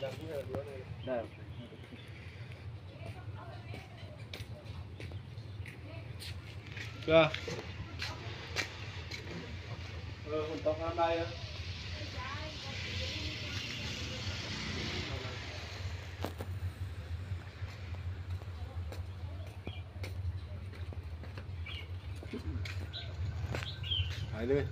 Đây. Chưa? Ừ, mình tóc hôm nay á. Hãy subscribe